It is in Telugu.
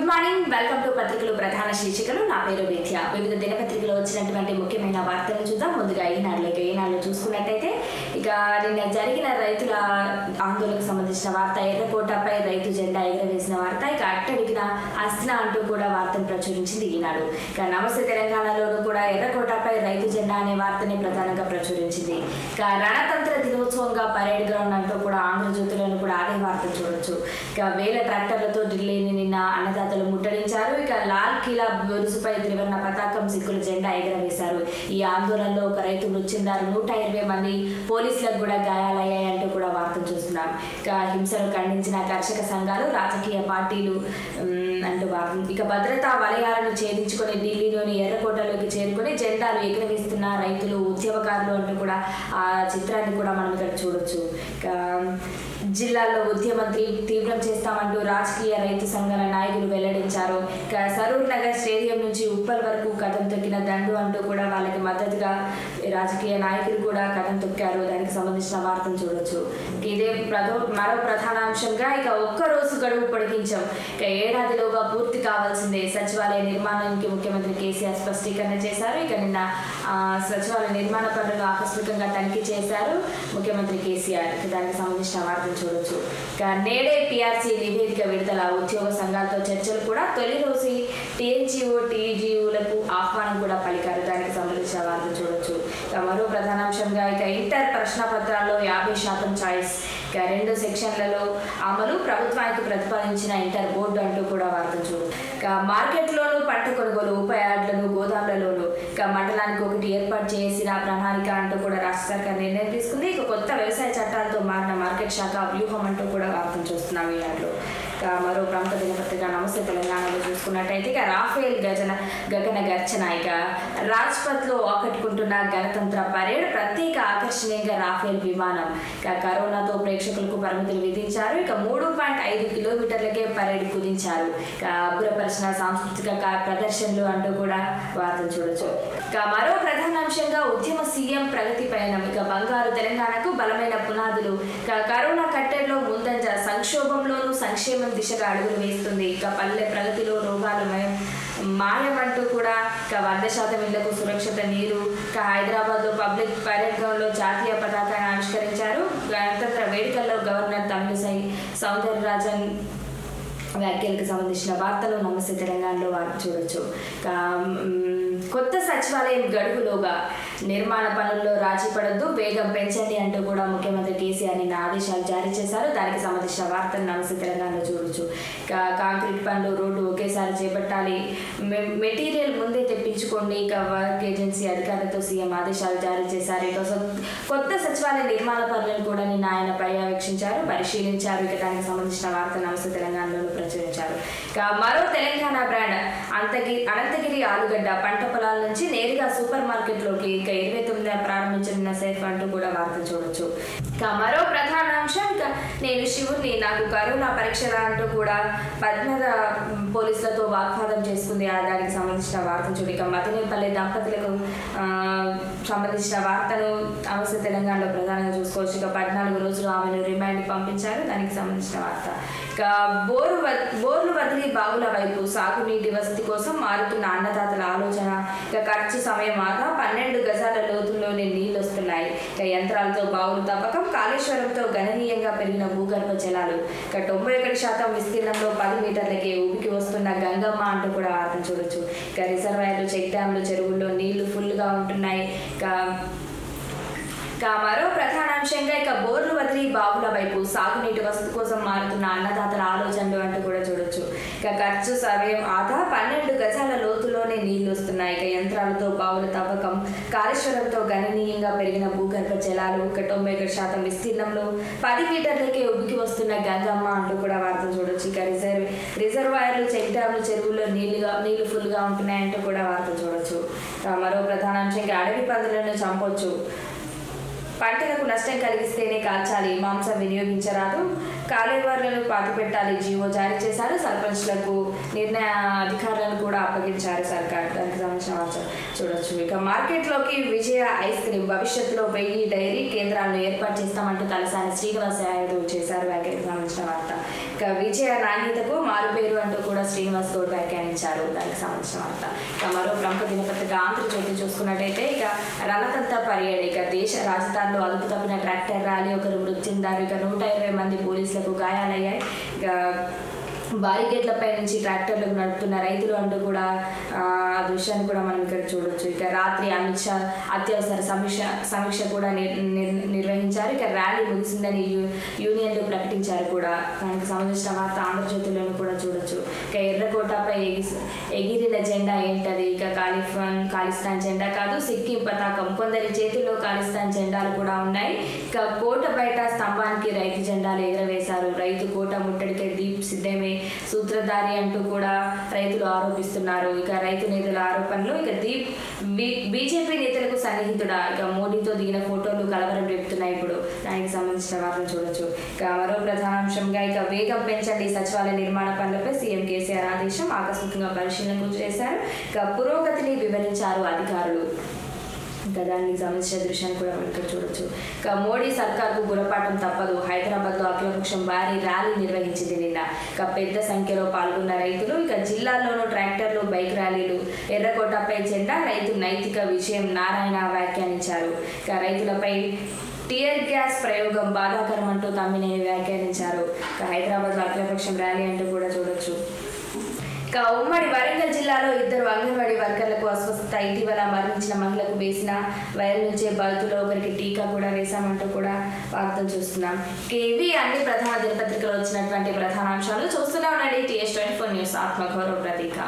గుడ్ మార్నింగ్ వెల్కమ్ టు పత్రికలు ప్రధాన శీర్షికలు నా పేరు విద్య. వివిధ దినపత్రికలో వచ్చినటువంటి ముఖ్యమైన వార్తలు చూద్దాం. ముందుగా ఈనాడులో ఇక ఈనాడులో చూసుకున్నట్టయితే ఇక నిన్న జరిగిన రైతుల ఆందోళనకు సంబంధించిన వార్త ఎర్రకోటపై రైతు జెండా ఎగరవేసిన వార్త ఇక అట్టడిగిన అస్నా అంటూ కూడా వార్తను ప్రచురించింది ఈనాడు ఇక నమస్తే తెలంగాణలోనూ కూడా ఎర్రకోటపై రైతు జెండా అనే వార్తని ప్రధానంగా ప్రచురించింది. ఇక రణతంత్ర దినోత్సవంగా పరేడ్ గ్రౌండ్ అంటూ కూడా ఆంధ్రజ్యోతిలోని కూడా అదే వార్త చూడొచ్చు. ఇక వేల ట్రాక్టర్లతో ఢిల్లీని నిన్న అన్నదాతలు ముట్టడించారు. ఇక లాల్ కిలా బొరుసుపై త్రివర్ణ పతాకం సిక్కుల జెండా ఎగరవేశారు. ఈ ఆందోళనలో ఒక రైతు మృత్యుందారు నూట ఇరవై మంది పోలీసులకు కూడా గాయాలయ్యాయంటూ కూడా వార్తలు చూస్తున్నాం. ఇక హింసను ఖండించిన కర్షక సంఘాలు రాజకీయ పార్టీలు అంటూ వార్త. ఇక భద్రతా వలయాలను ఛేదించుకొని ఢిల్లీలోని ఎర్ర చేరుకొని జెండాలు ఎగరవేస్తున్న రైతులు ఉద్యమకారులు అంటూ కూడా ఆ చిత్రాన్ని కూడా మనం ఇక్కడ చూడొచ్చు. జిల్లాలో ఉద్యమం తీవ్రం చేస్తామంటూ రాజకీయ రైతు సంఘాల నాయకులు వెల్లడించారు. సరూర్ నగర్ స్టేడియం నుంచి ఉప్పల్ వరకు కథం తొక్కిన దండు అంటూ కూడా వాళ్ళకి మద్దతుగా రాజకీయ నాయకులు కూడా కథం తొక్కారు. దానికి సంబంధించిన వార్తను చూడొచ్చు. ఇదే ప్రధో మరో ప్రధాన అంశంగా ఇక ఒక్క రోజు గడువు పొడిగించాం. ఇక ఏడాదిలోగా పూర్తి కావాల్సిందే. సచివాలయ నిర్మాణానికి ముఖ్యమంత్రి కేసీఆర్ స్పష్టీకరణ చేశారు. ఇక నిన్న సచివాలయ నిర్మాణ పనులు ఆకస్మికంగా తనిఖీ చేశారు ముఖ్యమంత్రి కేసీఆర్. దానికి సంబంధించిన వార్తను చూడొచ్చు. ఇక నేడే పిఆర్సీ నివేదిక విడుదల. ఉద్యోగ సంఘాలతో చర్చలు కూడా తొలి రోజు టీఎన్జిఓ టీజీఓలకు ఆహ్వానం కూడా పలికారు. దానికి సంబంధించిన వార్తను చూడొచ్చు. మరో ప్రధానాంశంగా ఇక ఇంటర్ ప్రశ్న పత్రాల్లో యాభై శాతం చాయిస్ ఇక రెండు సెక్షన్లలో అమలు ప్రభుత్వానికి ప్రతిపాదించిన ఇంటర్ బోర్డు అంటూ కూడా వార్త చూడు. ఇక మార్కెట్లోను పంట కొనుగోలు ఉప యార్డులను గోదాములలోను ఇక మండలానికి ఒకటి ఏర్పాటు చేసిన ప్రణాళిక అంటూ కూడా రాష్ట్ర సర్కార్ నిర్ణయం తీసుకుంది. ఇక కొత్త వ్యవసాయ చట్టాలతో మారిన మార్కెట్ శాఖ వ్యూహం అంటూ కూడా వార్తను చూస్తున్నాం ఈ మరో ప్రముఖ దినపత్రిక నమస్తే తెలంగాణలో చూసుకున్నట్టయితే ఇక రాఫేల్ గజన గగన గర్చన ఇక రాజ్పథ్లో ఆకట్టుకుంటున్న గణతంత్ర పరేడ్ ప్రత్యేక ఆకర్షణీయంగా రాఫేల్ విమానం. ఇక కరోనాతో ప్రేక్షకులకు పరిమితులు విధించారు. ఇక మూడు పాయింట్ ఐదు కిలోమీటర్లకే పరేడ్ కుదించారు. ఇక అబ్బురపరిచిన సాంస్కృతిక ప్రదర్శనలు అంటూ కూడా వార్తలు చూడొచ్చు. ఇక మరో ప్రధాన అంశంగా ఉద్యమ సీఎం ప్రగతి పయనం. ఇక బంగారు తెలంగాణకు బలమైన పునాదులు. ఇక కరోనా కట్టెల్లో ముందంజ సంక్షోభంలోనూ సంక్షేమం దిశగా అడుగులు వేస్తుంది. ఇక పల్లె ప్రగతిలో రోగాలు మాయమంటూ కూడా ఇక వంద శాతం ఇళ్ళకు సురక్షిత నీరు. ఇక హైదరాబాద్ పబ్లిక్ పరేడ్ గ్రౌండ్లో జాతీయ పతాకాన్ని ఆవిష్కరించారు. గణతంత్ర వేడుకల్లో గవర్నర్ తమిళసై సౌందరరాజన్ వ్యాఖ్యలకు సంబంధించిన వార్తలు నమస్తే తెలంగాణలో వారు చూడొచ్చు. కొత్త సచివాలయం గడువులోగా నిర్మాణ పనుల్లో రాజీ పడద్దు వేగం పెంచండి అంటూ కూడా ముఖ్యమంత్రి కేసీఆర్ నిన్న ఆదేశాలు జారీ చేశారు. దానికి సంబంధించిన వార్తలు నమస్తే తెలంగాణలో చూడొచ్చు. కాంక్రీట్ పనులు రోడ్డు ఒకేసారి చేపట్టాలి. మె- మెటీరియల్ ముందే తెప్పించుకోండి. ఇక వర్క్ ఏజెన్సీ అధికారులతో సీఎం ఆదేశాలు జారీ చేశారు. ఇక కొత్త సచివాలయ నిర్మాణ పనులను కూడా నిన్న ఆయన పర్యవేక్షించారు పరిశీలించారు. ఇక దానికి సంబంధించిన వార్త నమస్తే తెలంగాణలో ప్రచురించారు. ఇక మరో తెలంగాణ బ్రాండ్ అంతగి అనంతగిరి ఆలుగడ్డ పంట పొలాల నుంచి నేరుగా సూపర్ మార్కెట్లోకి ఇక ఇరవై తొమ్మిదిన ప్రారంభించనున్న సేఫ్ అంటూ కూడా వార్త చూడొచ్చు. ఇక మరో ప్రధాన అంశం నేను శివుణ్ణి నాకు కరోనా పరీక్షల అంటూ కూడా పద్మద పోలీసులతో వాగ్వాదం చేసుకుంది. ఆ దానికి సంబంధించిన వార్త చూడక ఇక మదనేపల్లి దంపతులకు సంబంధించిన వార్తను అవసర తెలంగాణలో ప్రధానంగా చూసుకోవచ్చు. ఇక పద్నాలుగు రోజులు ఆమెను రిమాండ్ పంపించారు. దానికి సంబంధించిన వార్త. ఇక బోరు బోర్లు వదిలి బావుల వైపు సాగునీటి వసతి కోసం మారుతున్న అన్నదాతల ఆలోచన. ఇక ఖర్చు సమయం ఆగా పన్నెండు గజాల లోతుల్లోనే నీళ్ళు వస్తాయి. ఇక యంత్రాలతో బావులు తవ్వకం కాళేశ్వరంతో గణనీయంగా పెరిగిన భూగర్భ జలాలు. ఇక తొంభై ఒకటి శాతం విస్తీర్ణంలో పది మీటర్లకే ఊపికి వస్తున్న గంగమ్మ అంటూ కూడా వార్తను చూడొచ్చు. ఇక రిజర్వాయర్లు చెక్ డ్యాంలు చెరువుల్లో నీళ్ళు ఫుల్గా ఉంటున్నాయి. ఇక ఇక మరో ప్రధానాంశంగా ఇక బోర్లు వదిలి బావుల వైపు సాగునీటి వసతి కోసం మారుతున్న అన్నదాతల ఆలోచనలు అంటూ కూడా చూడొచ్చు. ఇక ఖర్చు సమయం ఆదా పన్నెండు గజాల లోతు నీళ్ళు వస్తున్నాయి ఇక యంత్రాలతో బావుల తవ్వకం కాళేశ్వరంతో గణనీయంగా పెరిగిన భూగర్భ జలాలు ఒక తొంభై ఒకటి శాతం విస్తీర్ణంలో పది మీటర్లకే ఉబ్బికి వస్తున్న గంగమ్మ అంటూ కూడా వార్త చూడొచ్చు. ఇక రిజర్వ్ రిజర్వాయర్లు చెక్ డ్యాంలు చెరువుల్లో నీళ్ళుగా నీళ్ళు ఫుల్గా ఉంటున్నాయంటూ కూడా వార్త చూడొచ్చు. ఇక మరో ప్రధానాంశంగా అడవి పందులను చంపొచ్చు. పంటలకు నష్టం కలిగిస్తేనే కాల్చాలి. మాంసం వినియోగించరాదు. కాలేవర్లను పాతిపెట్టాలి. జీవో జారీ చేశారు. సర్పంచ్లకు నిర్ణయ అధికారులను కూడా అప్పగించారు సర్కార్. దానికి సంబంధించిన చూడొచ్చు. ఇక మార్కెట్లోకి విజయ ఐస్ క్రీమ్. భవిష్యత్తులో వెయ్యి డైరీ కేంద్రాలను ఏర్పాటు చేస్తామంటూ తలసాని శ్రీనివాస యాదవ్ చేశారు వ్యాఖ్యకు సంబంధించిన వార్త. ఇక విజయ నాణ్యతకు మారుపేరు అంటూ కూడా శ్రీనివాస్ గౌడ్ వ్యాఖ్యానించారు. దానికి సంబంధించిన వార్త. ఇక మరో ప్రముఖ దినపత్రిక ఆంధ్రజ్యోతి చూసుకున్నట్టయితే ఇక రణతంత్ర పర్యాడు ఇక దేశ రాజధానిలో అదుపు తప్పిన ట్రాక్టర్ ర్యాలీ. ఒకరు మృతి చెందారు ఇక నూట ఇరవై మంది పోలీసులు పోలీసులకు గాయాలయ్యాయి. ఇక బారిగేట్లపై నుంచి ట్రాక్టర్లకు నడుపుతున్న రైతులు అంటూ కూడా ఆ దృశ్యాన్ని కూడా మనం ఇక్కడ చూడొచ్చు. ఇక రాత్రి అమిత్ షా అత్యవసర సమీక్ష సమీక్ష కూడా నిర్వహించారు. ఇక ర్యాలీ ముగిసిందని యూనియన్లు ప్రకటించారు కూడా. దానికి సంబంధించిన వార్త ఆంధ్రజ్యోతిలోనూ కూడా చూడొచ్చు. ఇక ఎర్రకోటపై ఎగి ఎగిరిన జెండా ఏంటది? ఇక కాలిఫాన్ ఖాళిస్తాన్ జెండా కాదు సిక్కిం పతాకం కొందరి చేతుల్లో ఖాళిస్తాన్ జెండాలు కూడా ఉన్నాయి. ఇక కోట బయట స్తంభానికి రైతు జెండాలు ఎగరవేశారు. రైతు కోట ముట్టడికే దీప్ సిద్ధమే సూత్రధారి అంటూ కూడా రైతులు ఆరోపిస్తున్నారు. ఇక రైతు నేతల ఆరోపణలు ఇక దీప్ బీజేపీ నేతలకు సన్నిహితుడా? ఇక మోడీతో దిగిన ఫోటోలు కలవరం రేపుతున్నాయి ఇప్పుడు. దానికి సంబంధించిన వార్తను చూడొచ్చు. ఇక మరో ప్రధానాంశంగా ఇక వేగం పెంచండి సచివాలయ నిర్మాణ పనులపై సీఎం కేసీఆర్ ఆదేశం ఆకస్మికంగా పరిశీలనకు చేశారు. ఇక పురోగతిని వివరించారు అధికారులు. ఇంకా దానికి సంబంధించిన దృశ్యాన్ని కూడా మనం ఇక్కడ చూడొచ్చు. ఇక మోడీ సర్కార్కు గురపాఠం తప్పదు. హైదరాబాద్లో అఖిలపక్షం భారీ ర్యాలీ నిర్వహించింది నిన్న. ఇక పెద్ద సంఖ్యలో పాల్గొన్న రైతులు ఇక జిల్లాల్లోనూ ట్రాక్టర్లు బైక్ ర్యాలీలు ఎర్రకోటపై జెండా రైతు నైతిక విజయం నారాయణ వ్యాఖ్యానించారు. ఇక రైతులపై టియర్ గ్యాస్ ప్రయోగం బాధాకరం అంటూ తమ్మినేని వ్యాఖ్యానించారు. ఇక హైదరాబాద్లో అఖిలపక్షం ర్యాలీ అంటూ కూడా చూడొచ్చు. ఇక ఉమ్మడి వరంగల్ జిల్లాలో ఇద్దరు అంగన్వాడీ వర్కర్లకు అస్వస్థత. ఇటీవల మరణించిన మహిళకు వేసిన వైరల్ నుంచే బాధితుల్లో ఒకరికి టీకా కూడా వేశామంటూ కూడా వార్తలు చూస్తున్నాం. ఇక ఇవి అన్ని ప్రధాన దినపత్రికలు వచ్చినటువంటి ప్రధాన అంశాలు చూస్తూనే ఉండండి. టీఎస్ ట్వంటీ ఫోర్ న్యూస్ ఆత్మగౌరవ ప్రతీక.